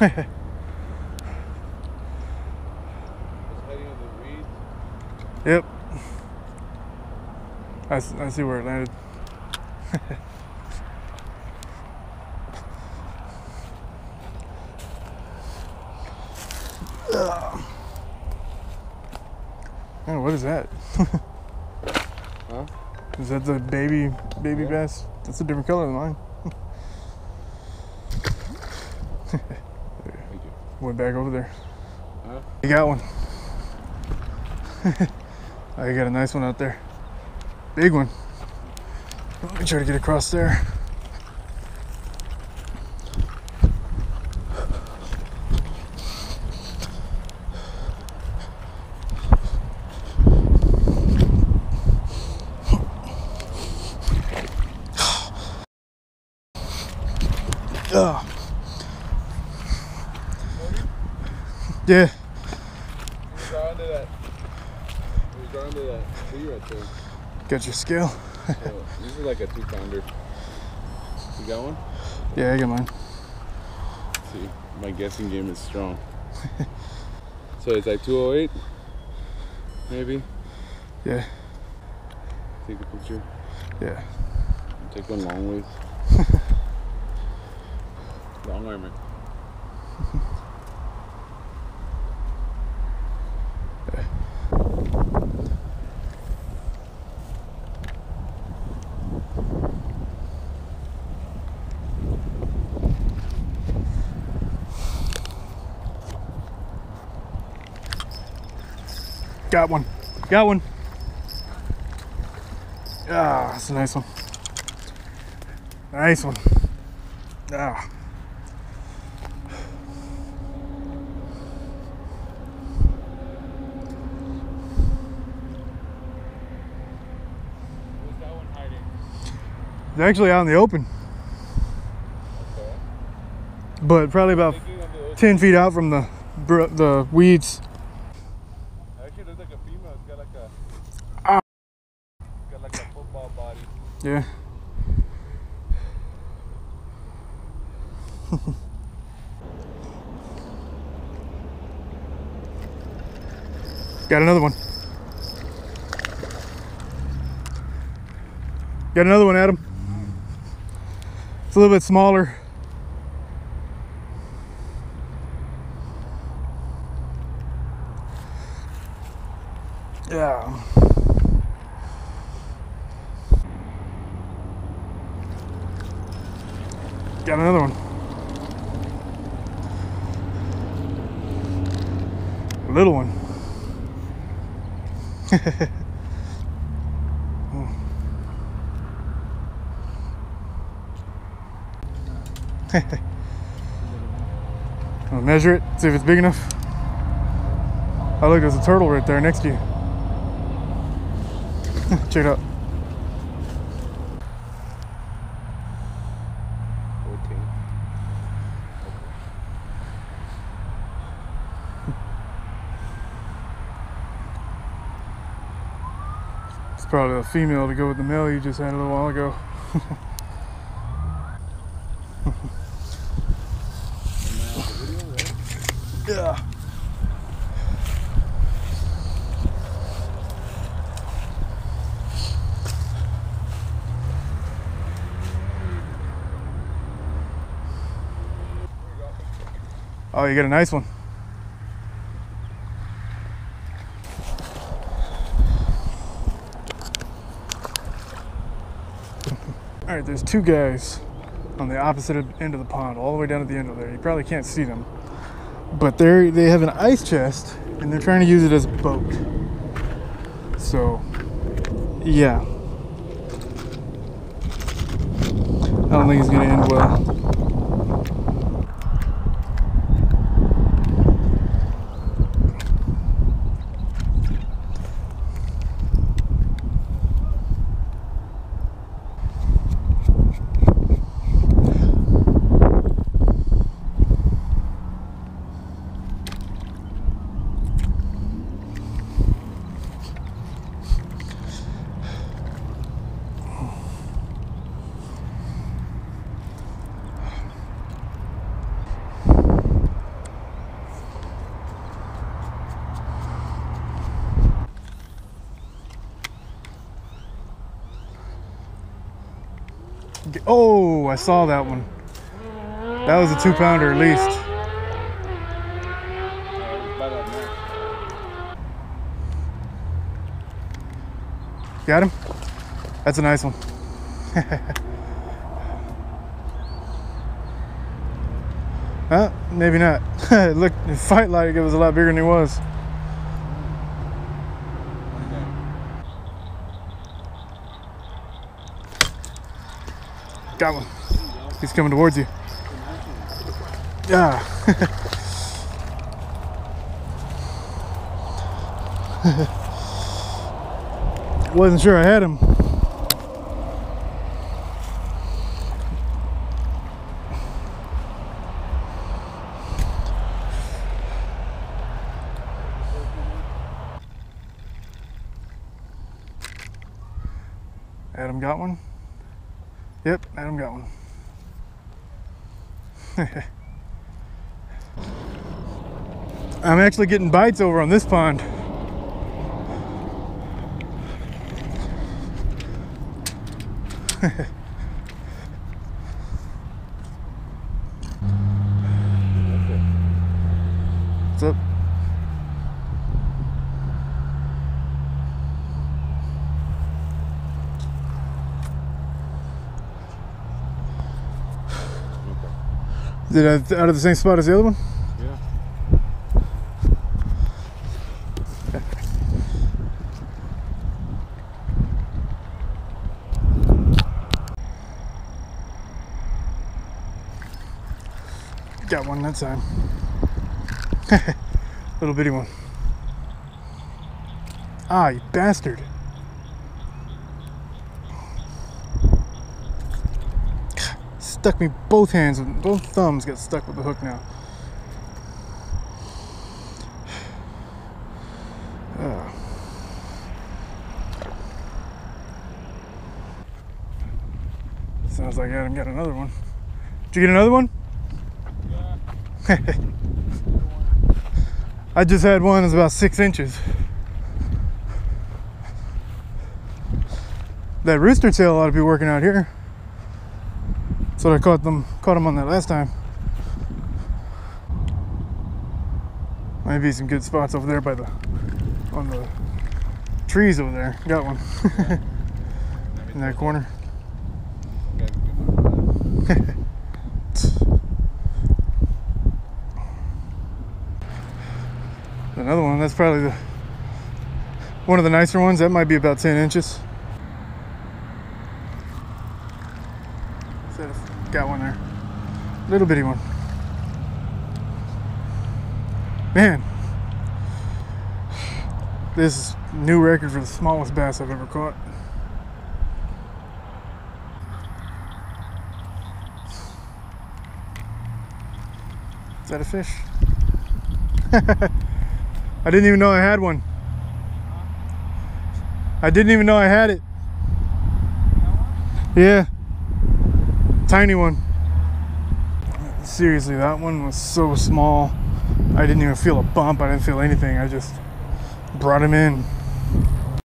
Yep. I, I see where it landed. Man, what is that? Huh? Is that the baby baby Yeah. bass? That's a different color than mine. Thank you. Went back over there. Huh? You got one. oh, you got a nice one out there. Big one. Let me try to get across there. There. Got your scale? So, this is like a two pounder. You got one? Yeah, I got mine. see, my guessing game is strong. so it's like 208, maybe. Yeah, Take a picture. yeah. Take one long ways. long armor. Got one. Got one. Ah, that's a nice one. Nice one. Ah. It's actually out in the open, Okay. but probably about Thinking of the 10 feet out from the the weeds. Actually, looks like a female. It's got like a. Ah. It's got like a football body. Yeah. Got another one. Got another one, Adam. It's a little bit smaller. Yeah. Got another one. A little one. I'll measure it, see if it's big enough. Oh look, there's a turtle right there next to you. Check it out. It's probably a female to go with the male you just had a little while ago. Yeah. Oh, you got a nice one. All right, there's two guys on the opposite end of the pond, all the way down at the end of there. You probably can't see them, but they they have an ice chest and they're trying to use it as a boat. So, yeah, I don't think it's gonna end well. Oh, I saw that one. That was a two pounder at least. Got him? That's a nice one. uh, maybe not. it looked, it fight like it was a lot bigger than it was. Got one. He's coming towards you. Yeah. Wasn't sure I had him. Adam got one. Yep, Adam got one. I'm actually getting bites over on this pond. What's up? It out out of the same spot as the other one? Yeah. Got one that time. Little bitty one. Ah, you bastard. Stuck me both hands, both thumbs got stuck with the hook now. Ah. Sounds like Adam got another one. Did you get another one? Yeah. I just had one that's about six inches. That rooster tail ought to be working out here. What I caught them caught them on that last time. Might be some good spots over there by the on the trees over there. Got one in that corner. Another one. That's probably the one of the nicer ones. That might be about 10 inches. So, Got one there. Little bitty one. Man. This is new record for the smallest bass I've ever caught. Is that a fish? I didn't even know I had one. I didn't even know I had it. Yeah. Tiny one. Seriously, that one was so small. I didn't even feel a bump. I didn't feel anything. I just brought him in.